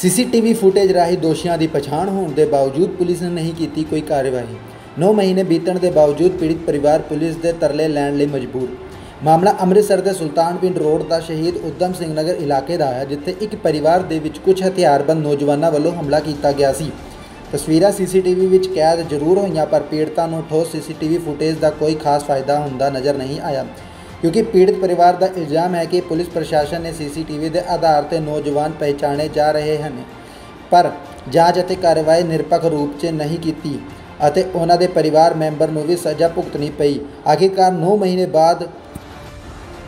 CCTV footage ਰਾਹੀਂ ਦੋਸ਼ੀਆਂ ਦੀ ਪਛਾਣ ਹੋਣ ਦੇ ਬਾਵਜੂਦ ਪੁਲਿਸ ਨੇ ਨਹੀਂ ਕੀਤੀ ਕੋਈ ਕਾਰਵਾਈ। 9 ਮਹੀਨੇ ਬੀਤਣ ਦੇ ਬਾਵਜੂਦ ਪੀੜਿਤ ਪਰਿਵਾਰ ਪੁਲਿਸ ਦੇ ਤਰਲੇ ਲੈਣ ਲਈ ਮਜਬੂਰ। ਮਾਮਲਾ ਅੰਮ੍ਰਿਤਸਰ ਦੇ ਸੁਲਤਾਨ ਪਿੰਡ ਰੋਡ ਦਾ ਸ਼ਹੀਦ ਉਦਮ ਸਿੰਘ ਨਗਰ ਇਲਾਕੇ ਦਾ ਹੈ, ਜਿੱਥੇ ਇੱਕ ਪਰਿਵਾਰ ਦੇ ਵਿੱਚ ਕੁਝ ਹਥਿਆਰਬੰਦ ਨੌਜਵਾਨਾਂ ਵੱਲੋਂ ਹਮਲਾ ਕੀਤਾ ਗਿਆ ਸੀ। ਤਸਵੀਰਾਂ ਸੀਸੀਟੀਵੀ ਵਿੱਚ ਕੈਦ ਜ਼ਰੂਰ ਹੋਈਆਂ, ਪਰ ਪੀੜਤਾਂ ਨੂੰ ਠੋਸ ਸੀਸੀਟੀਵੀ ਫੁਟੇਜ ਦਾ ਕੋਈ ਖਾਸ ਫਾਇਦਾ ਹੁੰਦਾ ਨਜ਼ਰ ਨਹੀਂ ਆਇਆ। ਕਿਉਂਕਿ ਪੀੜਤ ਪਰਿਵਾਰ ਦਾ ਇਲਜ਼ਾਮ ਹੈ ਕਿ ਪੁਲਿਸ ਪ੍ਰਸ਼ਾਸਨ ਨੇ ਸੀਸੀਟੀਵੀ ਦੇ ਆਧਾਰ ਤੇ ਨੌਜਵਾਨ ਪਹਿਚਾਣੇ ਜਾ ਰਹੇ ਹਨ। ਪਰ ਜਾਂਚ ਅਤੇ ਕਾਰਵਾਈ ਨਿਰਪੱਖ ਰੂਪ 'ਚ ਨਹੀਂ ਕੀਤੀ ਅਤੇ ਉਹਨਾਂ ਦੇ ਪਰਿਵਾਰ ਮੈਂਬਰ ਨੂੰ ਵੀ ਸਜ਼ਾ ਭੁਗਤਣੀ ਪਈ। ਆਖਿਰਕਾਰ 9 ਮਹੀਨੇ ਬਾਅਦ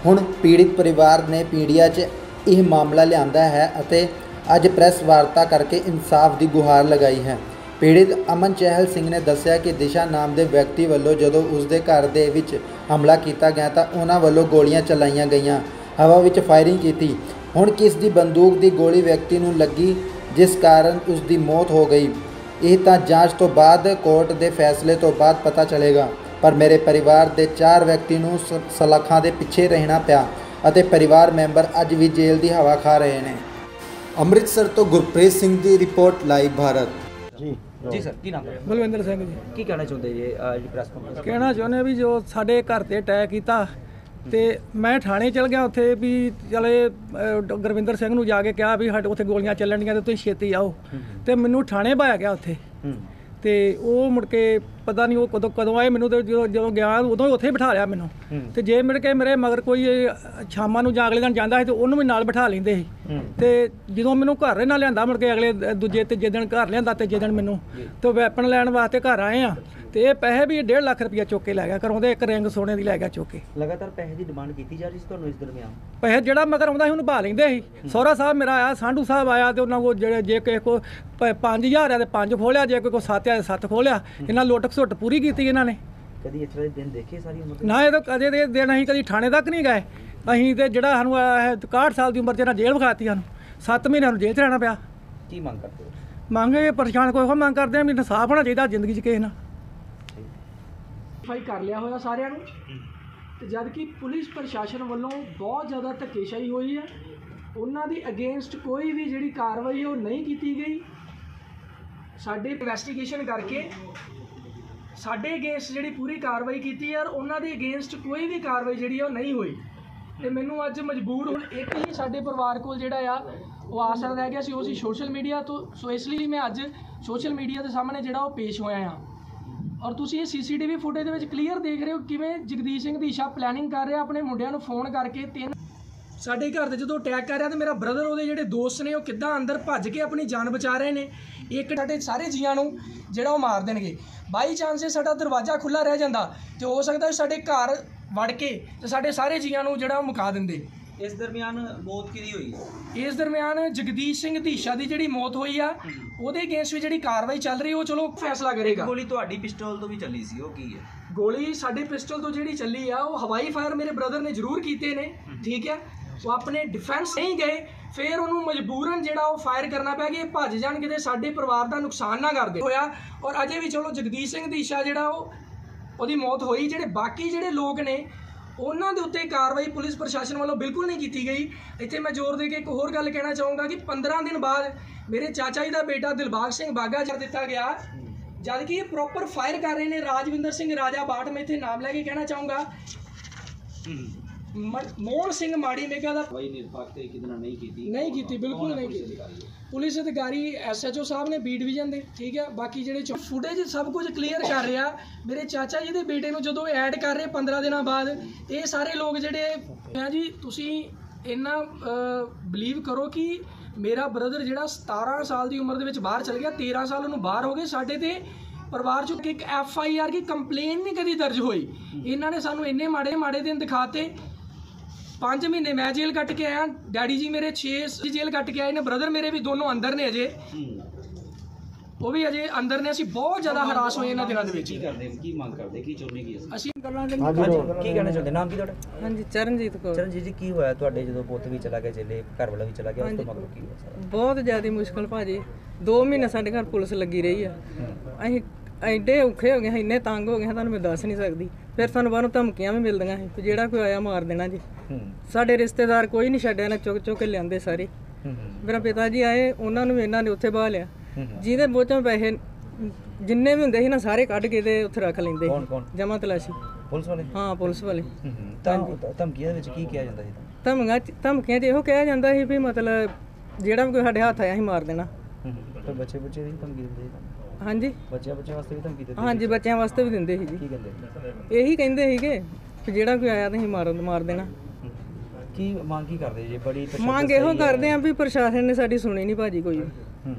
ਹੁਣ ਪੀੜਿਤ ਪਰਿਵਾਰ ਨੇ ਪੀੜੀਆ 'ਚ ਇਹ ਮਾਮਲਾ ਲਿਆਂਦਾ ਹੈ ਅਤੇ ਅੱਜ ਪ੍ਰੈਸ ਵਾਰਤਾ ਕਰਕੇ ਇਨਸਾਫ ਦੀ ਗੁਹਾਰ ਲਗਾਈ ਹੈ। ਪੀੜਿਤ ਅਮਨ ਚਹਿਲ ਸਿੰਘ ਨੇ ਦੱਸਿਆ ਕਿ ਦਿਸ਼ਾ ਨਾਮ ਦੇ ਵਿਅਕਤੀ ਵੱਲੋਂ ਜਦੋਂ ਉਸ ਦੇ ਘਰ ਦੇ ਵਿੱਚ ਹਮਲਾ ਕੀਤਾ ਗਿਆ ਤਾਂ ਉਹਨਾਂ ਵੱਲੋਂ ਗੋਲੀਆਂ ਚਲਾਈਆਂ ਗਈਆਂ। ਹਵਾ ਵਿੱਚ ਫਾਇਰਿੰਗ ਕੀਤੀ। ਹੁਣ ਕਿਸ ਦੀ ਬੰਦੂਕ ਦੀ ਗੋਲੀ ਵਿਅਕਤੀ ਨੂੰ ਲੱਗੀ, ਜਿਸ ਕਾਰਨ ਉਸ ਦੀ ਮੌਤ ਹੋ ਗਈ? ਇਹ ਤਾਂ ਜਾਂਚ ਤੋਂ ਬਾਅਦ, ਕੋਰਟ ਦੇ ਫੈਸਲੇ ਤੋਂ ਬਾਅਦ ਪਤਾ ਚੱਲੇਗਾ। ਪਰ ਮੇਰੇ ਪਰਿਵਾਰ ਦੇ ਚਾਰ ਵਿਅਕਤੀ ਨੂੰ ਸ- ਸਲਾਖਾਂ ਦੇ ਪਿੱਛੇ ਰਹਿਣਾ ਪਿਆ ਅਤੇ ਪਰਿਵਾਰ ਮੈਂਬਰ ਅੱਜ ਵੀ ਜੇਲ੍ਹ ਦੀ ਹਵਾ ਖਾ ਰਹੇ ਨੇ। ਅੰਮ੍ਰਿਤਸਰ ਤੋਂ ਗੁਰਪ੍ਰੀਤ ਸਿੰਘ ਦੀ ਰਿਪੋਰਟ, ਲਾਈਵ ਭਾਰਤ। ਜੀ। ਜੀ ਸਰ ਕੀ ਨਾਮ ਹੈ? ਬਲਵਿੰਦਰ ਸਿੰਘ ਜੀ। ਕੀ ਕਹਿਣਾ ਚਾਹੁੰਦੇ ਜੀ ਅਹ ਜਿਹੜੀ ਪ੍ਰੈਸ ਕਾਨਫਰੰਸ ਕਹਿਣਾ ਚਾਹੁੰਦੇ ਵੀ ਜੋ ਸਾਡੇ ਘਰ ਤੇ ਅਟੈਕ ਕੀਤਾ ਤੇ ਮੈਂ ਥਾਣੇ ਚਲ ਗਿਆ ਉੱਥੇ ਵੀ ਚਲੇ ਅਹ, ਡ- ਗੁਰਵਿੰਦਰ ਸਿੰਘ ਨੂੰ ਜਾ ਕੇ ਕਿਹਾ ਵੀ ਸਾਡੇ ਉੱਥੇ ਗੋਲੀਆਂ ਚੱਲਣੀਆਂ ਤੇ ਤੁਸੀਂ ਛੇਤੀ ਆਓ। ਤੇ ਮੈਨੂੰ ਥਾਣੇ ਪਾਇਆ ਗਿਆ ਉੱਥੇ। ਹੂੰ। ਤੇ ਉਹ ਮੁੜ ਕੇ ਪਤਾ ਨਹੀਂ ਉਹ ਕਦੋਂ ਕਦੋਂ ਆਏ। ਮੈਨੂੰ ਤੇ ਜਦੋਂ ਜਦੋਂ ਗਿਆ ਉਦੋਂ ਹੀ ਉੱਥੇ ਹੀ ਬਿਠਾ ਲਿਆ ਮੈਨੂੰ। ਤੇ ਜੇ ਮੁੜ ਕੇ ਮੇਰੇ ਮਗਰ ਕੋਈ ਸ਼ਾਮਾਂ ਨੂੰ ਜਾਂ ਅਗਲੇ ਦਿਨ ਜਾਂਦਾ ਸੀ ਤੇ ਉਹਨੂੰ ਵੀ ਨਾਲ ਬਿਠਾ ਲੈਂਦੇ ਸੀ। ਤੇ ਜਦੋਂ ਮੈਨੂੰ ਘਰ ਨਾਲ ਲਿਆਂਦਾ ਮੁੜ ਕੇ ਅਗਲੇ ਦੂਜੇ ਤੇ ਦਿਨ ਘਰ ਲਿਆਂਦਾ ਤੇ ਦਿਨ ਮੈਨੂੰ। ਤੇ ਵੈਪਨ ਲੈਣ ਵਾਸਤੇ ਘਰ ਆਏ ਆ। ਤੇ ਇਹ ਪੈਸੇ ਵੀ 1.5 ਲੱਖ ਰੁਪਇਆ ਚੁੱਕ ਕੇ ਲੈ ਗਿਆ ਘਰੋਂ ਦੇ ਇੱਕ ਰਿੰਗ ਸੋਨੇ ਦੀ ਲੈ ਗਿਆ ਚੁੱਕ ਕੇ। ਲਗਾਤਾਰ ਪੈਸੇ ਦੀ ਡਿਮਾਂਡ ਕੀਤੀ ਜਾ ਰਹੀ ਸੀ ਤੁਹਾਨੂੰ ਇਸ ਦਰਮਿਆਨ? ਪੈਸੇ ਜਿਹੜਾ ਮਗਰ ਆਉਂਦਾ ਸੀ ਉਹਨੂੰ ਭਾ ਲੈਂਦੇ ਸੀ। ਸਹੁਰਾ ਸਾਹਿਬ ਮੇਰਾ ਆਇਆ ਸਾਂਢੂ ਸਾਹਿਬ ਆਇਆ ਤੇ ਉਹਨਾਂ ਕੋਲ ਜਿਹੜੇ ਜੇ ਕਿਸੇ ਕੋ 5000 ਆ ਤੇ 5 ਖੋਲਿਆ ਜੇ ਕੋਈ ਕੋ 7 ਆ ਤੇ 7 ਖੋਲਿਆ। ਇਹਨਾਂ ਲੁੱਟ ਖਸੁੱਟ ਪੂਰੀ ਕੀਤੀ ਇਹਨਾਂ ਨੇ। ਕਦੀ ਇਸ ਤਰ੍ਹਾਂ ਦੇ ਦਿਨ ਦੇਖੇ ਸਾਰੀ ਉਮਰ ਨਾ ਇਹ ਤਾਂ ਕਦੇ ਦੇ ਦਿਨ ਅਸੀਂ ਕਦੀ ਥਾਣੇ ਤੱਕ ਨਹੀਂ ਗਏ। ਅਸੀਂ ਤੇ ਜਿਹੜਾ ਸਾਨੂੰ ਆਇਆ ਹੈ 61 ਸਾਲ ਦੀ ਉਮਰ 'ਚ ਇਹਨਾਂ ਜੇਲ੍ਹ ਵਿਖਾਤੀ ਸਾਨੂੰ। 7 ਮਹੀਨਿਆਂ ਨੂੰ ਜੇਲ੍ਹ 'ਚ ਰਹਿਣਾ ਪਿਆ। ਕੀ ਮੰਗ ਕਰਦੇ ਹੋ? ਮੰਗੇ ਪਰੇਸ਼ਾਨ ਕੋਈ ਹੋ ਮੰਗ ਕਰਦੇ ਆ ਵੀ ਇਨਸਾਫ ਹੋਣਾ ਚਾਹੀਦਾ ਜ਼ਿੰਦਗੀ 'ਚ ਕਿਸੇ ਨਾਲ। ਫਾਈ ਕਰ ਲਿਆ ਹੋਇਆ ਸਾਰਿਆਂ ਨੂੰ। ਤੇ ਜਦ ਕਿ ਪੁਲਿਸ ਪ੍ਰਸ਼ਾਸਨ ਵੱਲੋਂ ਬਹੁਤ ਜ਼ਿਆਦਾ ਧੱਕੇਸ਼ਾਹੀ ਹੋਈ ਹੈ। ਉਹਨਾਂ ਦੀ ਅਗੇਂਸਟ ਕੋਈ ਵੀ ਜਿਹੜੀ ਕਾਰਵਾਈ ਉਹ ਨਹੀਂ ਕੀਤੀ ਗਈ। ਸਾਡੇ ਇਨਵੈਸਟੀਗੇਸ਼ਨ ਕਰਕੇ ਸਾਡੇ ਅਗੇਂਸਟ ਜਿਹੜੀ ਪੂਰੀ ਕਾਰਵਾਈ ਕੀਤੀ ਹੈ ਔਰ ਉਹਨਾਂ ਦੇ ਅਗੇਂਸਟ ਕੋਈ ਵੀ ਕਾਰਵਾਈ ਜਿਹੜੀ ਹੈ ਉਹ ਨਹੀਂ ਹੋਈ। ਤੇ ਮੈਨੂੰ ਅੱਜ ਮਜਬੂਰ ਹੁਣ, ਇੱਕ ਹੀ ਸਾਡੇ ਪਰਿਵਾਰ ਕੋਲ ਜਿਹੜਾ ਆ, ਉਹ ਆਸਰਾ ਰਹਿ ਗਿਆ ਸੀ, ਉਹ ਸੀ ਸੋਸ਼ਲ ਮੀਡੀਆ ਤੋਂ, ਸੋ ਇਸ ਲਈ ਮੈਂ ਅੱਜ ਸੋਸ਼ਲ ਮੀਡੀਆ ਦੇ ਸਾਹਮਣੇ ਜਿਹੜਾ ਉਹ ਪੇਸ਼ ਹੋਇਆ ਆ। ਔਰ ਤੁਸੀਂ ਇਹ ਸੀਸੀਟੀਵੀ ਫੁਟੇਜ ਦੇ ਵਿੱਚ ਕਲੀਅਰ ਦੇਖ ਰਹੇ ਹੋ ਕਿਵੇਂ ਜਗਦੀਸ਼ ਸਿੰਘ ਦੀ ਦੀਸ਼ਾ ਪਲੈਨਿੰਗ ਕਰ ਰਿਹਾ, ਆਪਣੇ ਮੁੰਡਿਆਂ ਨੂੰ ਫੋਨ ਕਰਕੇ ਤਿੰਨ ਸਾਡੇ ਘਰ ਤੇ ਜਦੋਂ ਅਟੈਕ ਕਰ ਰਿਹਾ ਤੇ ਮੇਰਾ ਬ੍ਰਦਰ ਉਹਦੇ ਜਿਹੜੇ ਦੋਸਤ ਨੇ ਉਹ ਕਿੱਦਾਂ ਅੰਦਰ ਭੱਜ ਕੇ ਆਪਣੀ ਜਾਨ ਬਚਾ ਰਹੇ ਨੇ। ਇੱਕ ਸਾਡੇ ਸਾਰੇ ਜੀਆਂ ਨੂੰ ਜਿਹੜਾ ਉਹ ਮਾਰ ਦੇਣਗੇ। ਬਾਈ ਚਾਂਸ ਸਾਡਾ ਦਰਵਾਜ਼ਾ ਖੁੱਲਾ ਰਹਿ ਜਾਂਦਾ ਤੇ ਹੋ ਸਕਦਾ ਸਾਡੇ ਘਰ ਵੜ ਕੇ ਤੇ ਸਾਡੇ ਸਾਰੇ ਜੀਆਂ ਨੂੰ ਜਿਹੜਾ ਉਹ ਮੁਕਾ ਦਿੰਦੇ। ਇਸ ਦਰਮਿਆਨ ਮੌਤ ਕਿਹਦੀ ਹੋਈ? ਇਸ ਦਰਮਿਆਨ ਜਗਦੀਸ਼ ਸਿੰਘ ਧੀਸ਼ਾ ਦੀ ਜਿਹੜੀ ਮੌਤ ਹੋਈ ਆ ਉਹਦੇ ਅਗੇਂਸਟ ਵੀ ਜਿਹੜੀ ਕਾਰਵਾਈ ਚੱਲ ਰਹੀ ਉਹ ਚਲੋ ਫੈਸਲਾ ਕਰੇਗਾ। ਗੋਲੀ ਤੁਹਾਡੀ ਪਿਸਟਲ ਤੋਂ ਵੀ ਚੱਲੀ ਸੀ ਉਹ ਕੀ ਹੈ? ਗੋਲੀ ਸਾਡੇ ਪਿਸਟਲ ਤੋਂ ਜਿਹੜੀ ਚੱਲੀ ਆ ਉਹ ਹਵਾਈ ਫਾਇਰ ਮੇਰੇ ਬ੍ਰਦਰ ਨੇ ਜ਼ਰੂਰ ਕੀਤੇ ਨੇ ਠੀਕ ਹੈ? ਉਹ ਆਪਣੇ ਡਿਫੈਂਸ ਨਹੀਂ ਗਏ ਫਿਰ ਉਹਨੂੰ ਮਜਬੂਰਨ ਜਿਹੜਾ ਉਹ ਫਾਇਰ ਕਰਨਾ ਪਿਆ ਕਿ ਇਹ ਭੱਜ ਜਾਣ ਕਿਤੇ ਸਾਡੇ ਪਰਿਵਾਰ ਦਾ ਨੁਕਸਾਨ ਨਾ ਕਰਦੇ ਹੋਇਆ ਔਰ ਅਜੇ ਵੀ ਚਲੋ ਜਗਦੀਸ਼ ਸਿੰਘ ਦੀਸ਼ਾ ਜਿਹੜਾ ਉਹ ਉਹਦੀ ਮੌਤ ਹੋਈ ਜਿਹੜੇ ਬਾਕੀ ਜਿਹੜੇ ਲੋਕ ਨੇ ਉਹਨਾਂ ਦੇ ਉੱਤੇ ਕਾਰਵਾਈ ਪੁਲਿਸ ਪ੍ਰਸ਼ਾਸਨ ਵੱਲੋਂ ਬਿਲਕੁਲ ਨਹੀਂ ਕੀਤੀ ਗਈ। ਇੱਥੇ ਮੈਂ ਜ਼ੋਰ ਦੇ ਕੇ ਇੱਕ ਹੋਰ ਗੱਲ ਕਹਿਣਾ ਚਾਹੂੰਗਾ ਕਿ 15 ਦਿਨ ਬਾਅਦ ਮੇਰੇ ਚਾਚਾ ਜੀ ਦਾ ਬੇਟਾ ਦਿਲਬਾਗ ਸਿੰਘ ਬਾਗਾ ਜਰ ਦਿੱਤਾ ਗਿਆ। ਜਦ ਕਿ ਇਹ ਪ੍ਰੋਪਰ ਫਾਇਰ ਕਰ ਰਹੇ ਨੇ। ਰਾਜਵਿੰਦਰ ਸਿੰਘ ਰਾਜਾ ਬਾਟ, ਮੈਂ ਇੱਥੇ ਨਾਮ ਲੈ ਕੇ ਕਹਿਣਾ ਚਾਹੂੰਗਾ। ਮੋਹਨ ਸਿੰਘ ਮਾੜੀ ਮੇਗਾ ਦਾ ਕੋਈ ਨਿਰਪੱਖ ਤਰੀਕੇ ਨਾਲ ਨਹੀਂ ਕੀਤੀ। ਨਹੀਂ ਕੀਤੀ ਬਿਲਕੁਲ ਨਹੀਂ ਕੀਤੀ। ਪੁਲਿਸ ਅਧਿਕਾਰੀ ਐਸਐਚਓ ਸਾਹਿਬ ਨੇ ਬੀ ਡਿਵੀਜ਼ਨ ਦੇ ਠੀਕ ਹੈ? ਬਾਕੀ ਜਿਹੜੇ ਫੁਟੇਜ ਸਭ ਕੁਝ ਕਲੀਅਰ ਕਰ ਰਿਹਾ। ਮੇਰੇ ਚਾਚਾ ਜੀ ਦੇ ਬੇਟੇ ਨੂੰ ਜਦੋਂ ਐਡ ਕਰ ਰਹੇ 15 ਦਿਨਾਂ ਬਾਅਦ ਇਹ ਸਾਰੇ ਲੋਕ ਜਿਹੜੇ ਮੈਂ ਜੀ ਤੁਸੀਂ ਇੰਨਾ ਬਲੀਵ ਕਰੋ ਕਿ ਮੇਰਾ ਬ੍ਰਦਰ ਜਿਹੜਾ 17 ਸਾਲ ਦੀ ਉਮਰ ਦੇ ਵਿੱਚ ਬਾਹਰ ਚਲ ਗਿਆ 13 ਸਾਲ ਉਹਨੂੰ ਬਾਹਰ ਹੋ ਗਏ ਸਾਡੇ ਤੇ। ਪਰਿਵਾਰ ਚੋਂ ਇੱਕ ਐਫ ਆਈ ਆਰ ਕੀ ਕੰਪਲੇਨ ਨਹੀਂ ਕਦੀ ਦਰਜ ਹੋਈ। ਇਹਨਾਂ ਨੇ ਸਾਨੂੰ ਇੰਨੇ ਮਾੜੇ ਮਾੜੇ ਦਿਨ ਦਿਖਾਤੇ। 5 ਮਹੀਨੇ ਮੈਂ ਜੇਲ੍ਹ ਕੱਟ ਕੇ ਆਇਆ ਡੈਡੀ ਜੀ ਮੇਰੇ 6 ਜੇਲ੍ਹ ਕੱਟ ਕੇ ਆਏ ਨੇ ਬ੍ਰਦਰ ਮੇਰੇ ਵੀ ਦੋਨੋਂ ਅੰਦਰ ਨੇ ਅਜੇ। ਉਹ ਵੀ ਅਜੇ ਅੰਦਰ ਨੇ ਅਸੀਂ ਬਹੁਤ ਜ਼ਿਆਦਾ ਹਰਾਸ ਹੋਏ ਇਹਨਾਂ ਦਿਨਾਂ ਦੇ ਵਿੱਚ। ਕੀ ਕਰਦੇ? ਕੀ ਮੰਗ ਕਰਦੇ ਕੀ ਚਾਹੁੰਦੇ ਕੀ ਅਸੀਂ? ਅਸੀਂ ਗੱਲਾਂ ਦੇ ਕੀ ਕਹਿਣਾ ਚਾਹੁੰਦੇ? ਨਾਮ ਕੀ ਤੁਹਾਡਾ? ਹਾਂਜੀ ਚਰਨਜੀਤ ਕੌਰ। ਚਰਨਜੀਤ ਜੀ ਕੀ ਹੋਇਆ ਤੁਹਾਡੇ ਜਦੋਂ ਪੁੱਤ ਵੀ ਚਲਾ ਗਿਆ ਜੇਲੇ ਘਰ ਵਾਲਾ ਵੀ ਚਲਾ ਗਿਆ ਉਸ ਤੋਂ ਮਗਰੋਂ ਕੀ ਹੋਇਆ ਸਾਰਾ? ਬਹੁਤ ਜ਼ਿਆਦਾ ਮੁਸ਼ਕਲ ਭਾਜੀ। 2 ਮਹੀਨੇ ਸਾਡੇ ਘਰ ਪੁਲਿਸ ਲੱਗੀ ਰਹੀ ਆ। ਅਸੀਂ ਐਡੇ ਔਖੇ ਹੋ ਗਏ ਹਾਂ ਇੰਨੇ ਤੰਗ ਹੋ ਗਏ ਹਾਂ ਤੁਹਾਨੂੰ ਮੈਂ ਦੱਸ ਨਹੀਂ ਸਕਦੀ। ਫਿਰ ਸਾਨੂੰ ਬਾਹਰੋਂ ਧਮਕੀਆਂ ਵੀ ਮਿਲਦੀਆਂ ਸੀ ਜਿਹੜਾ ਕੋਈ ਆਇਆ ਮਾਰ ਦੇਣਾ ਜੀ। ਸਾਡੇ ਰਿਸ਼ਤੇਦਾਰ ਕੋਈ ਨਹੀਂ ਛੱਡਿਆ ਨਾ ਚੁੱਕ ਚੁੱਕ ਕੇ ਲਿਆਂਦੇ ਸਾਰੇ। ਮੇਰਾ ਪਿਤਾ ਜੀ ਆਏ ਉਹਨਾਂ ਨੂੰ ਇਹਨਾਂ ਨੇ ਉੱਥੇ ਬਾਹ ਲਿਆ। ਜਿਹਦੇ ਬੋਝੋਂ ਪੈਸੇ ਜਿੰਨੇ ਵੀ ਹੁੰਦੇ ਸੀ ਨਾ ਸਾਰੇ ਕੱਢ ਕੇ ਤੇ ਉੱਥੇ ਰੱਖ ਲੈਂਦੇ ਜਮਾ ਤਲਾਸ਼ੀ। ਪੁਲਿਸ ਵਾਲੇ ਹਾਂ ਪੁਲਿਸ ਵਾਲੇ। ਤਾਂ ਧਮਕੀਆਂ ਵਿੱਚ ਕੀ ਕਿਹਾ ਜਾਂਦਾ ਸੀ? ਧਮਕੀਆਂ ਧਮਕੀਆਂ 'ਚ ਇਹੋ ਕਿਹਾ ਜਾਂਦਾ ਸੀ ਵੀ ਮਤਲਬ ਜਿਹੜਾ ਵੀ ਕੋਈ ਸਾਡੇ ਹੱਥ ਆਇਆ ਸੀ ਮਾਰ ਦੇਣਾ। ਪਰ ਬੱਚੇ ਬੱਚੇ ਦੀ ਧਮਕੀ ਦਿੰਦੇ ਸੀ? ਹਾਂਜੀ। ਬੱਚਿਆਂ ਬੱਚਿਆਂ ਵਾਸਤੇ ਵੀ ਧਮਕੀ ਦਿੰਦੇ ਹਾਂਜੀ ਬੱਚਿਆਂ ਵਾਸਤੇ ਵੀ ਦਿੰਦੇ ਸੀ ਜੀ। ਕੀ ਕਹਿੰਦੇ? ਇਹੀ ਕਹਿੰਦੇ ਸੀਗੇ ਕਿ ਜਿਹੜਾ ਕੋਈ ਆਇਆ ਤਾਂ ਅਸੀਂ ਮਾਰ ਮਾਰ ਦੇਣਾ। ਕੀ ਮੰਗ ਕੀ ਕਰਦੇ ਜੀ? ਬੜੀ ਮੰਗ ਇਹੋ। ਕਰਦੇ ਆਂ ਵੀ ਪ੍ਰਸ਼ਾਸਨ ਨੇ ਸਾਡੀ ਸੁਣੀ ਨਹੀਂ ਭਾਜੀ ਕੋਈ। ਹੂੰ।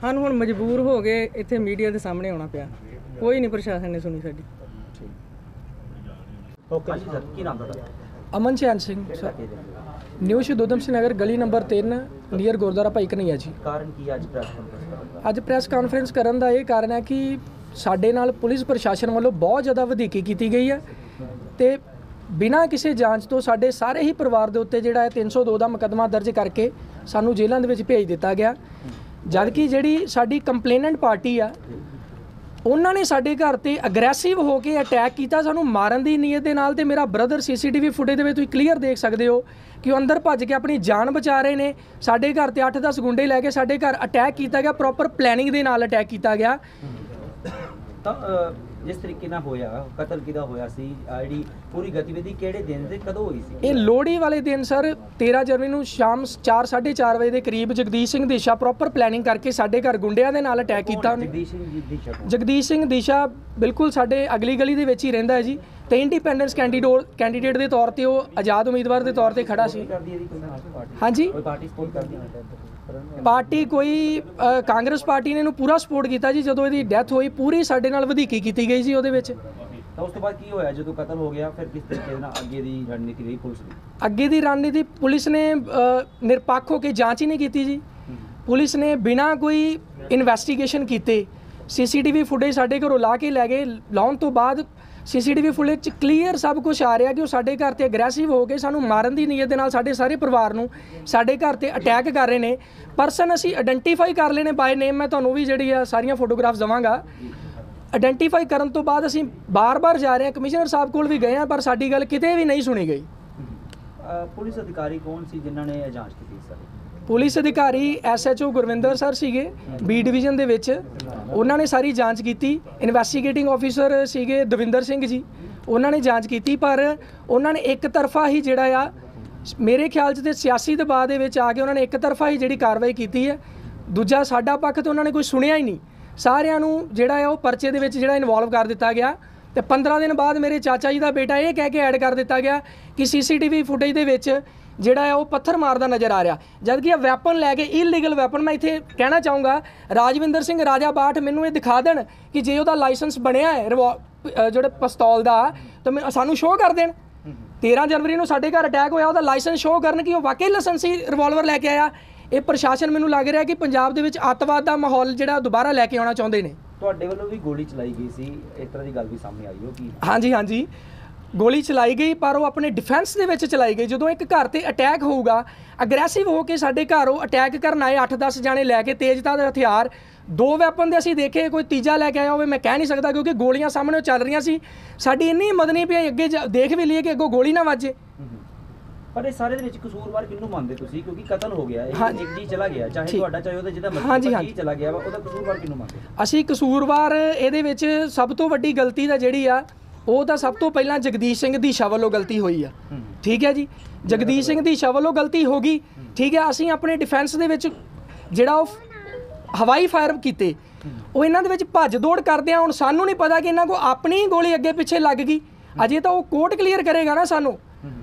ਸਾਨੂੰ ਹੁਣ ਮਜਬੂਰ ਹੋ ਗਏ ਇੱਥੇ ਮੀਡੀਆ ਦੇ ਸਾਹਮਣੇ ਆਉਣਾ ਪਿਆ। ਕੋਈ ਨਹੀਂ ਪ੍ਰਸ਼ਾਸਨ ਨੇ ਸੁਣੀ ਸਾਡੀ। ਓਕੇ ਜੀ। ਸਰ ਕੀ ਨਾਮ ਤੁਹਾਡਾ? ਅਮਨ ਚੈਨ ਸਿੰਘ। ਨਿਊ ਸਿੰਘ ਨਗਰ ਗਲੀ ਨੰਬਰ 3 ਨੀਅਰ ਗੁਰਦੁਆਰਾ ਭਾਈ ਕਨਈਆ ਜੀ। ਕਾਰਨ ਕੀ ਅੱਜ ਪ੍ਰੈਸ ਅੱਜ ਪ੍ਰੈਸ ਕਾਨਫਰੰਸ ਕਰਨ ਦਾ ਇਹ ਕਾਰਨ ਹੈ ਕਿ ਸਾਡੇ ਨਾਲ ਪੁਲਿਸ ਪ੍ਰਸ਼ਾਸਨ ਵੱਲੋਂ ਬਹੁਤ ਜ਼ਿਆਦਾ ਵਧੀਕੀ ਕੀਤੀ ਗਈ ਹੈ ਤੇ ਬਿਨਾਂ ਕਿਸੇ ਜਾਂਚ ਤੋਂ ਸਾਡੇ ਸਾਰੇ ਹੀ ਪਰਿਵਾਰ ਦੇ ਉੱਤੇ ਜਿਹੜਾ ਹੈ 302 ਦਾ ਮੁਕੱਦਮਾ ਦਰਜ ਕਰਕੇ ਸਾਨੂੰ ਜੇਲ੍ਹਾਂ ਦੇ ਵਿੱਚ ਭੇਜ ਦਿੱਤਾ ਗਿਆ। ਜਦਕਿ ਜਿਹੜੀ ਸਾਡੀ ਕੰਪਲੇਨੈਂਟ ਪਾਰਟੀ ਆ ਉਹਨਾਂ ਨੇ ਸਾਡੇ ਘਰ ਤੇ ਅਗਰੈਸਿਵ ਹੋ ਕੇ ਅਟੈਕ ਕੀਤਾ, ਸਾਨੂੰ ਮਾਰਨ ਦੀ ਨੀਅਤ ਦੇ ਨਾਲ ਤੇ ਮੇਰਾ ਬ੍ਰਦਰ ਸੀਸੀਟੀਵੀ ਫੁਟੇਜ ਦੇ ਵਿੱਚ ਤੁਸੀਂ ਕਲੀਅਰ ਦੇਖ ਸਕਦੇ ਹੋ ਕਿ ਉਹ ਅੰਦਰ ਭੱਜ ਕੇ ਆਪਣੀ ਜਾਨ ਬਚਾ ਰਹੇ ਨੇ। ਸਾਡੇ ਘਰ ਤੇ 8-10 ਗੁੰਡੇ ਲੈ ਕੇ ਸਾਡੇ ਘਰ ਅਟੈਕ ਕੀਤਾ ਗਿਆ ਪ੍ਰੋਪਰ ਪਲੈਨਿੰਗ ਦੇ ਨਾਲ ਅਟੈਕ ਕੀਤਾ ਗਿਆ। ਤਾਂ ਜਿਸ ਤਰੀਕੇ ਨਾਲ ਹੋਇਆ ਕਤਲ ਕਿਦਾ ਹੋਇਆ ਸੀ ਜਿਹੜੀ ਪੂਰੀ ਗਤੀਵਿਧੀ ਕਿਹੜੇ ਦਿਨ ਤੇ ਕਦੋਂ ਹੋਈ ਸੀ? ਇਹ ਲੋਹੜੀ ਵਾਲੇ ਦਿਨ ਸਰ 13 ਜਨਵਰੀ ਨੂੰ ਸ਼ਾਮ 4:30 ਵਜੇ ਦੇ ਕਰੀਬ ਜਗਦੀਸ਼ ਸਿੰਘ ਦਿਸ਼ਾ ਪ੍ਰੋਪਰ ਪਲੈਨਿੰਗ ਕਰਕੇ ਸਾਡੇ ਘਰ ਗੁੰਡਿਆਂ ਦੇ ਨਾਲ ਅਟੈਕ ਕੀਤਾ ਜਗਦੀਸ਼ ਸਿੰਘ ਜਗਦੀਸ਼ ਦਿਸ਼ਾ ਬਿਲਕੁਲ ਸਾਡੇ ਅਗਲੀ ਗਲੀ ਦੇ ਵਿੱਚ ਹੀ ਰਹਿੰਦਾ ਹੈ ਜੀ। ਤੇ ਇੰਡੀਪੈਂਡੈਂਸ ਕੈਂਡੀਡੇਟ ਕੈਂਡੀਡੇਟ ਦੇ ਤੌਰ ਤੇ ਉਹ ਆਜ਼ਾਦ ਉਮੀਦਵਾਰ ਦੇ ਤੌਰ ਤੇ ਖੜਾ ਸੀ। ਹਾਂਜੀ। ਕੋਈ ਪਾਰਟੀ ਸਪੋਰਟ ਕਰਦੀ ਹੈ ਪਾਰਟੀ ਕੋਈ ਕਾਂਗਰਸ ਪਾਰਟੀ ਨੇ ਇਹਨੂੰ ਪੂਰਾ ਸਪੋਰਟ ਕੀਤਾ ਜੀ ਜਦੋਂ ਇਹਦੀ ਡੈਥ ਹੋਈ ਪੂਰੀ ਸਾਡੇ ਨਾਲ ਵਧੀਕੀ ਕੀਤੀ ਗਈ ਜੀ ਉਹਦੇ ਵਿੱਚ। ਤਾਂ ਉਸ ਤੋਂ ਬਾਅਦ ਕੀ ਹੋਇਆ? ਜਦੋਂ ਕਤਲ ਹੋ ਗਿਆ ਫਿਰ ਕਿਸ ਤਰੀਕੇ ਨਾਲ ਅੱਗੇ ਦੀ ਰਣਨੀਤੀ ਰਹੀ ਪੁਲਿਸ ਦੀ? ਅੱਗੇ ਦੀ ਰਣਨੀਤੀ ਪੁਲਿਸ ਨੇ ਨਿਰਪੱਖ ਹੋ ਕੇ ਜਾਂਚ ਹੀ ਨਹੀਂ ਕੀਤੀ ਜੀ। ਪੁਲਿਸ ਨੇ ਬਿਨਾਂ ਕੋਈ ਇਨਵੈਸਟੀਗੇਸ਼ਨ ਕੀਤੇ ਸੀਸੀਟੀਵੀ ਫੁਟੇਜ ਸਾਡੇ ਘਰੋਂ ਲਾ ਕੇ ਲੈ ਗਏ। ਲਾਉਣ ਤੋਂ ਬਾਅਦ ਸੀਸੀਟੀਵੀ ਫੁਟੇਜ ਚ ਕਲੀਅਰ ਸਭ ਕੁਝ ਆ ਰਿਹਾ ਕਿ ਉਹ ਸਾਡੇ ਘਰ ਤੇ ਅਗਰੈਸਿਵ ਹੋ ਕੇ ਸਾਨੂੰ ਮਾਰਨ ਦੀ ਨੀਅਤ ਦੇ ਨਾਲ ਸਾਡੇ ਸਾਰੇ ਪਰਿਵਾਰ ਨੂੰ ਸਾਡੇ ਘਰ ਤੇ ਅਟੈਕ ਕਰ ਰਹੇ ਨੇ। ਪਰਸਨ ਅਸੀਂ ਆਇਡੈਂਟੀਫਾਈ ਕਰ ਲਏ ਨੇ ਬਾਈ ਨੇਮ ਮੈਂ ਤੁਹਾਨੂੰ ਵੀ ਜਿਹੜੀ ਆ ਸਾਰੀਆਂ ਫੋਟੋਗ੍ਰਾਫਸ ਦਵਾਂਗਾ। ਆਇਡੈਂਟੀਫਾਈ ਕਰਨ ਤੋਂ ਬਾਅਦ ਅਸੀਂ ਬਾਰ-ਬਾਰ ਜਾ ਰਹੇ ਹਾਂ। ਕਮਿਸ਼ਨਰ ਸਾਹਿਬ ਕੋਲ ਵੀ ਗਏ ਹਾਂ, ਪਰ ਸਾਡੀ ਗੱਲ ਕਿਤੇ ਵੀ ਨਹੀਂ ਸੁਣੀ ਗਈ। ਪੁਲਿਸ ਅਧਿਕਾਰੀ ਕੌਣ ਸੀ ਜਿਨ੍ਹਾਂ ਨੇ ਜਾਂਚ ਕੀਤੀ ਸਰ ਪੁਲਿਸ ਅਧਿਕਾਰੀ ਐਸਐਚਓ ਗੁਰਵਿੰਦਰ ਸਰ ਸੀਗੇ ਬੀ ਡਿਵੀਜ਼ਨ ਦੇ ਵਿੱਚ। ਉਹਨਾਂ ਨੇ ਸਾਰੀ ਜਾਂਚ ਕੀਤੀ। ਇਨਵੈਸਟੀਗੇਟਿੰਗ ਆਫੀਸਰ ਸੀਗੇ ਦਵਿੰਦਰ ਸਿੰਘ ਜੀ। ਉਹਨਾਂ ਨੇ ਜਾਂਚ ਕੀਤੀ, ਪਰ ਉਹਨਾਂ ਨੇ ਇੱਕ ਤਰਫਾ ਹੀ ਜਿਹੜਾ ਆ, ਮੇਰੇ ਖਿਆਲ 'ਚ ਤੇ ਸਿਆਸੀ ਦਬਾਅ ਦੇ ਵਿੱਚ ਆ ਕੇ ਉਹਨਾਂ ਨੇ ਇੱਕ ਤਰਫਾ ਹੀ ਜਿਹੜੀ ਕਾਰਵਾਈ ਕੀਤੀ ਹੈ। ਦੂਜਾ, ਸਾਡਾ ਪੱਖ ਤੇ ਉਹਨਾਂ ਨੇ ਕੋਈ ਸੁਣਿਆ ਹੀ ਨਹੀਂ। ਸਾਰਿਆਂ ਨੂੰ ਜਿਹੜਾ ਆ, ਉਹ ਪਰਚੇ ਦੇ ਵਿੱਚ ਜਿਹੜਾ ਇਨਵੋਲਵ ਕਰ ਦਿੱਤਾ ਗਿਆ। ਤੇ 15 ਦਿਨ ਬਾਅਦ ਮੇਰੇ ਚਾਚਾ ਜੀ ਦਾ ਬੇਟਾ ਇਹ ਕਹਿ ਕੇ ਐਡ ਕਰ ਦਿੱਤਾ ਗਿਆ ਕਿ ਸੀਸੀਟੀਵੀ ਫੁਟੇਜ ਦੇ ਵਿੱਚ ਜਿਹੜਾ ਹੈ ਉਹ ਪੱਥਰ ਮਾਰਦਾ ਨਜ਼ਰ ਆ ਰਿਹਾ। ਜਦ ਕਿ ਇਹ ਵੈਪਨ ਲੈ ਕੇ ਇਲੀਗਲ ਵੈਪਨ ਮੈਂ ਇੱਥੇ ਕਹਿਣਾ ਚਾਹੂੰਗਾ ਰਾਜਵਿੰਦਰ ਸਿੰਘ ਰਾਜਾ ਬਾਠ ਮੈਨੂੰ ਇਹ ਦਿਖਾ ਦੇਣ ਕਿ ਜੇ ਉਹਦਾ ਲਾਇਸੈਂਸ ਬਣਿਆ ਹੈ ਜਿਹੜਾ ਪਿਸਤੌਲ ਦਾ ਤਾਂ ਮੈਂ- ਸਾਨੂੰ ਸ਼ੋਅ ਕਰ ਦੇਣ। 13 ਜਨਵਰੀ ਨੂੰ ਸਾਡੇ ਘਰ ਅਟੈਕ ਹੋਇਆ ਉਹਦਾ ਲਾਇਸੈਂਸ ਸ਼ੋਅ ਕਰਨ ਕਿ ਉਹ ਵਾਕਈ ਲਾਇਸੈਂਸੀ ਰਿਵਾਲਵਰ ਲੈ ਕੇ ਆਇਆ। ਇਹ ਪ੍ਰਸ਼ਾਸਨ ਮੈਨੂੰ ਲੱਗ ਰਿਹਾ ਕਿ ਪੰਜਾਬ ਦੇ ਵਿੱਚ ਅੱਤਵਾਦ ਦਾ ਮਾਹੌਲ ਜਿਹੜਾ ਦੁਬਾਰਾ ਲੈ ਕੇ ਆਉਣਾ ਚਾਹੁੰਦੇ ਨੇ। ਤੁਹਾਡੇ ਵੱਲੋਂ ਵੀ ਗੋਲੀ ਚਲਾਈ ਗਈ ਸੀ। ਇਸ ਤਰ੍ਹਾਂ ਦੀ ਗੱਲ ਵੀ ਸਾਹਮਣੇ ਆਈ ਹੋ ਕੀ? ਹਾਂਜੀ ਹਾਂਜੀ। ਗੋਲੀ ਚਲਾਈ ਗਈ ਪਰ ਉਹ ਆਪਣੇ ਡਿਫੈਂਸ ਦੇ ਵਿੱਚ ਚਲਾਈ ਗਈ ਜਦੋਂ ਇੱਕ ਘਰ ਤੇ ਅਟੈਕ ਹੋਊਗਾ ਅਗਰੈਸਿਵ ਹੋ ਕੇ ਸਾਡੇ ਘਰ ਉਹ ਅਟੈਕ ਕਰਨ ਆਏ 8-10 ਜਾਣੇ ਲੈ ਕੇ ਤੇਜ਼ਧਾਰ ਹਥਿਆਰ ਦੋ ਵੈਪਨ ਦੇ ਅਸੀਂ ਦੇਖੇ ਕੋਈ ਤੀਜਾ ਲੈ ਕੇ ਆਇਆ ਹੋਵੇ ਮੈਂ ਕਹਿ ਨਹੀਂ ਸਕਦਾ ਕਿਉਂਕਿ ਗੋਲੀਆਂ ਸਾਹਮਣੇ ਉਹ ਚੱਲ ਰਹੀਆਂ ਸੀ ਸਾਡੀ ਇੰਨੀ ਨਹੀਂ ਪਈ ਅੱਗੇ ਦੇਖ ਵੀ ਲਈਏ ਕਿ ਅੱਗੋਂ ਗੋਲੀ ਨਾ ਵੱਜੇ ਪਰ ਇਹ ਸਾਰੇ ਦੇ ਵਿੱਚ ਕਸੂਰਵਾਰ ਕਿਹਨੂੰ ਮੰਨਦੇ ਤੁਸੀਂ ਕਿਉਂਕਿ ਕਤਲ ਹੋ ਗਿਆ ਇੱਕ ਹਾਂਜੀ। ਇੱਕ ਜੀ ਚਲਾ ਗਿਆ ਚਾਹੇ। ਤੁਹਾਡਾ ਚਾਹੇ ਉਹਦਾ ਜਿਹਦਾ ਮਰਜ਼ੀ। ਜੀ ਚਲਾ ਗਿਆ ਵਾ ਉਹਦਾ ਕਸੂਰਵਾਰ ਕਿਹਨੂੰ ਮੰਨਦੇ ਅਸੀਂ ਕਸੂਰਵਾਰ ਇਹਦੇ ਵਿੱਚ ਸਭ ਤੋਂ ਵੱਡੀ ਗਲਤੀ ਦਾ ਜਿਹੜੀ ਆ ਉਹ ਤਾਂ ਸਭ ਤੋਂ ਪਹਿਲਾਂ ਜਗਦੀਸ਼ ਸਿੰਘ ਦੀਸ਼ਾ ਵੱਲੋਂ ਗਲਤੀ ਹੋਈ ਆ। ਠੀਕ ਹੈ ਜੀ? ਜਗਦੀਸ਼ ਸਿੰਘ ਦੀਸ਼ਾ ਵੱਲੋਂ ਗਲਤੀ ਹੋ ਗਈ। ਠੀਕ ਹੈ ਅਸੀਂ ਆਪਣੇ ਡਿਫੈਂਸ ਦੇ ਵਿੱਚ ਜਿਹੜਾ ਉਹ ਹਵਾਈ ਫਾਇਰ ਕੀਤੇ ਉਹ ਇਹਨਾਂ ਦੇ ਵਿੱਚ ਭੱਜ ਦੌੜ ਕਰਦੇ ਆ। ਹੁਣ ਸਾਨੂੰ ਨਹੀਂ ਪਤਾ ਕਿ ਇਹਨਾਂ ਕੋ ਆਪਣੀ ਗੋਲੀ ਅੱਗੇ ਪਿੱਛੇ ਲੱਗ ਗਈ। ਅਜੇ ਤਾਂ ਉਹ ਕੋਰਟ ਕਲੀਅਰ ਕਰੇਗਾ ਨਾ ਸਾਨੂੰ।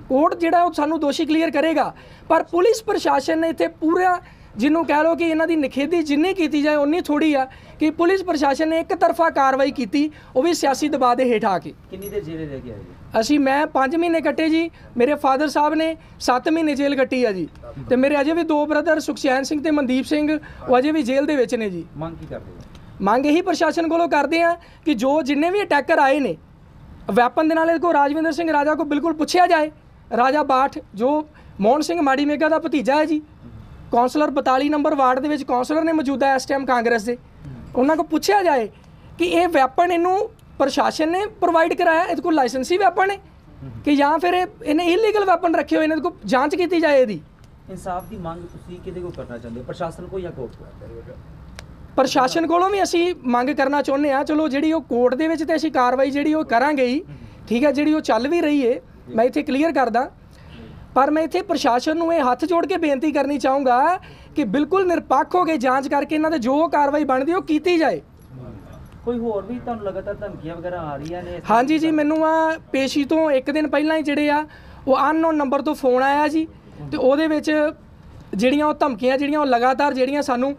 ਕੋਰਟ ਜਿਹੜਾ ਉਹ ਸਾਨੂੰ ਦੋਸ਼ੀ ਕਲੀਅਰ ਕਰੇਗਾ। ਪਰ ਪੁਲਿਸ ਪ੍ਰਸ਼ਾਸਨ ਨੇ ਇੱਥੇ ਪੂਰਾ ਜਿਹਨੂੰ ਕਹਿ ਲਓ ਕਿ ਇਹਨਾਂ ਦੀ ਨਿਖੇਧੀ ਜਿੰਨੀ ਕੀਤੀ ਜਾਏ ਉਨੀ ਥੋੜੀ ਆ ਕਿ ਪੁਲਿਸ ਪ੍ਰਸ਼ਾਸਨ ਨੇ ਇੱਕ ਤਰਫਾ ਕਾਰਵਾਈ ਕੀਤੀ ਉਹ ਵੀ ਸਿਆਸੀ ਦਬਾਅ ਦੇ ਹੇਠ ਆ ਕੇ। ਕਿੰਨੀ ਦੇਰ ਜੇਲੇ ਰਹਿ ਆਏ ਜੀ? ਅਸੀਂ ਮੈਂ 5 ਮਹੀਨੇ ਕੱਟੇ ਜੀ ਮੇਰੇ ਫਾਦਰ ਸਾਹਿਬ ਨੇ 7 ਮਹੀਨੇ ਜੇਲ੍ਹ ਕੱਟੀ ਆ ਜੀ। ਤੇ ਮੇਰੇ ਅਜੇ ਵੀ ਦੋ ਬ੍ਰਦਰ ਸੁਖਚੈਨ ਸਿੰਘ ਤੇ ਮਨਦੀਪ ਸਿੰਘ ਉਹ ਅਜੇ ਵੀ ਜੇਲ੍ਹ ਦੇ ਵਿੱਚ ਨੇ ਜੀ। ਮੰਗ ਕੀ ਕਰਦੇ ਹੋ? ਮੰਗ ਇਹੀ ਪ੍ਰਸ਼ਾਸਨ ਕੋਲੋਂ ਕਰਦੇ ਆ ਕਿ ਜੋ ਜਿੰਨੇ ਵੀ ਅਟੈਕਰ ਆਏ ਨੇ ਵੈਪਨ ਦੇ ਨਾਲ ਇਹ ਕੋ ਰਾਜਵਿੰਦਰ ਸਿੰਘ ਰਾਜਾ ਕੋ ਬਿਲਕੁਲ ਪੁੱਛਿਆ ਜਾਏ। ਰਾਜਾ ਬਾਠ ਜੋ ਮੋਹਨ ਸਿੰਘ ਮਾੜੀ ਮੇਗਾ ਦਾ ਭਤੀਜਾ ਹੈ ਜੀ ਕੌਂਸਲਰ 42 ਨੰਬਰ ਵਾਰਡ ਦੇ ਵਿੱਚ ਕੌਂਸਲਰ ਨੇ ਮੌਜੂਦਾ ਇਸ ਟਾਈਮ ਕਾਂਗਰਸ ਦੇ। ਉਹਨਾਂ ਕੋ ਪੁੱਛਿਆ ਜਾਏ ਕਿ ਇਹ ਵੈਪਨ ਇਹਨੂੰ ਪ੍ਰਸ਼ਾਸਨ ਨੇ ਪ੍ਰੋਵਾਈਡ ਕਰਾਇਆ? ਇਹਦੇ ਕੋਲ ਲਾਇਸੈਂਸੀ ਵੈਪਨ ਹੈ? ਕਿ ਜਾਂ ਫਿਰ ਇਹ- ਇਹਨੇ ਇਲੀਗਲ ਵੈਪਨ ਰੱਖੇ ਹੋਏ ਨੇ? ਇਹਦੇ ਕੋਲ ਜਾਂਚ ਕੀਤੀ ਜਾਏ ਇਹਦੀ। ਇਨਸਾਫ ਦੀ ਮੰਗ ਤੁਸੀਂ ਕਿਹਦੇ ਕੋਲ ਕਰਨਾ ਚਾਹੁੰਦੇ ਹੋ? ਪ੍ਰਸ਼ਾਸਨ ਕੋਲ ਜਾਂ ਕੋਰਟ ਕੋਲ? ਪ੍ਰਸ਼ਾਸਨ ਕੋਲੋਂ ਵੀ ਅਸੀਂ ਮੰਗ ਕਰਨਾ ਚਾਹੁੰਦੇ ਆ ਚਲੋ ਜਿਹੜੀ ਉਹ ਕੋਰਟ ਦੇ ਵਿੱਚ ਤੇ ਅਸੀਂ ਕਾਰਵਾਈ ਜਿਹੜੀ ਉਹ ਕਰਾਂਗੇ ਹੀ ਠੀਕ ਹੈ ਜਿਹੜੀ ਉਹ ਚੱਲ ਵੀ ਰਹੀ ਏ ਮੈਂ ਇੱਥੇ ਕਲੀਅਰ ਕਰਦਾ। ਪਰ ਮੈਂ ਇੱਥੇ ਪ੍ਰਸ਼ਾਸਨ ਨੂੰ ਇਹ ਹੱਥ ਜੋੜ ਕੇ ਬੇਨਤੀ ਕਰਨੀ ਚਾਹੂੰਗਾ ਕਿ ਬਿਲਕੁਲ ਨਿਰਪੱਖ ਹੋ ਕੇ ਜਾਂਚ ਕਰਕੇ ਇਹਨਾਂ ਤੇ ਜੋ ਕਾਰਵਾਈ ਬਣਦੀ ਉਹ ਕੀਤੀ ਜਾਏ। ਕੋਈ ਹੋਰ ਵੀ ਤੁਹਾਨੂੰ ਲਗਾਤਾਰ ਧਮਕੀਆਂ ਵਗੈਰਾ ਆ ਰਹੀਆਂ ਨੇ ਹਾਂਜੀ ਜੀ ਮੈਨੂੰ ਆ ਪੇਸ਼ੀ ਤੋਂ ਇੱਕ ਦਿਨ ਪਹਿਲਾਂ ਹੀ ਜਿਹੜੇ ਆ ਉਹ ਅਨਨੋਨ ਨੰਬਰ ਤੋਂ ਫੋਨ ਆਇਆ ਜੀ ਤੇ ਉਹਦੇ ਵਿੱਚ ਜਿਹੜੀਆਂ ਉਹ ਧਮਕੀਆਂ ਜਿਹੜੀਆਂ ਉਹ ਲਗਾਤਾਰ ਜਿਹੜੀਆਂ ਸਾਨੂੰ